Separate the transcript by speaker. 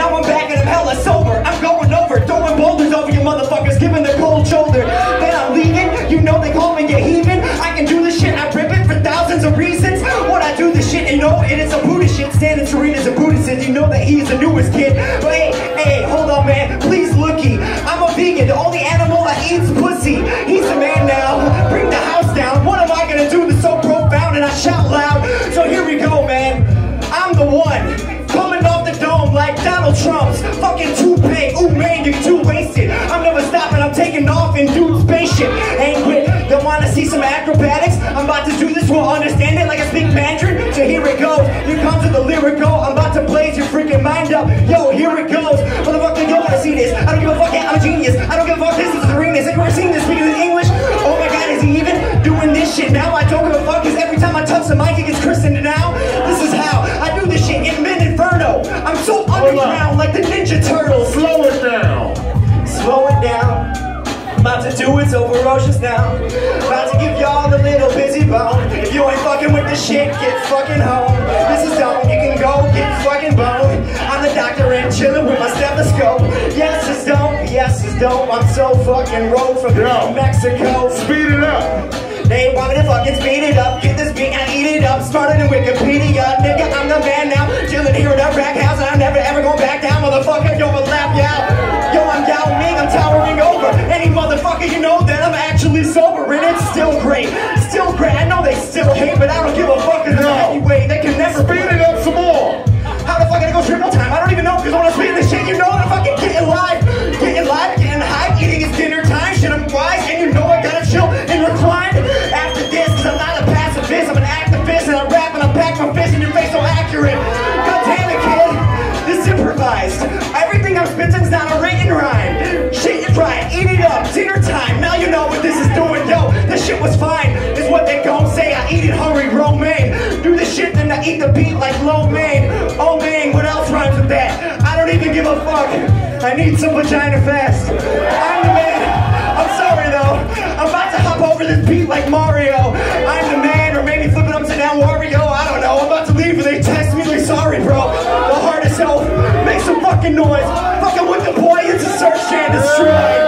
Speaker 1: Now I'm back and I'm hella sober. I'm going over, throwing boulders over you motherfuckers, giving the cold shoulder. Then I'm leaving, you know they call me a heathen. I can do this shit, I rip it for thousands of reasons. When I do this shit, you know it is a Buddhist shit. Standing serene as a Buddhist says, you know that he is the newest kid. But hey, hey, hold on man, please looky. I'm a vegan, the only animal that eats pussy. He's the man now, bring the house down. What am I gonna do that's so Donald Trump's fucking toupee. Ooh man, you're too wasted. I'm never stopping. I'm taking off in dude's spaceship. Ain't quit. Don't wanna see some acrobatics? I'm about to do this. We'll understand it like I speak Mandarin. So here it goes. Here comes the lyrical. I'm about to blaze your freaking mind up. Yo, here it goes. Motherfucker, you wanna see this? I don't give a fuck. Yeah, I'm a genius. I don't give a fuck. This is the realness. Have you ever seen this speaking in English? Oh my God, is he even doing this shit now? I don't give a fuck. Cause every time I touch the mic, it gets christened now. This is how I do this shit in Mid Inferno. I'm so underground like the Ninja Turtles.
Speaker 2: Slow it down.
Speaker 1: Slow it down. About to do it so ferocious now. About to give y'all a little Bizzy Bone. If you ain't fucking with this shit, get fucking home. This is dumb, you can go get fucking boned. I'm the doctor and chilling with my stethoscope. Yes, it's dope, yes, it's dope. I'm so fucking road from
Speaker 2: Yo.
Speaker 1: Mexico.
Speaker 2: Speed it up.
Speaker 1: They want me to fucking speed it up, get this beat and eat it up. Started in Wikipedia, but I don't give a fuck. Is they gon' say. I eat it hungry, romaine. Do the shit, then I eat the beat like lo mein. Oh man, what else rhymes with that? I don't even give a fuck. I need some vagina fast. I'm the man. I'm sorry though. I'm about to hop over this beat like Mario. I'm the man, or maybe flip it upside down Wario. I don't know. I'm about to leave and they text me like, sorry, bro. The hardest help. Make some fucking noise. Fucking with the boy, it's a search and destroy.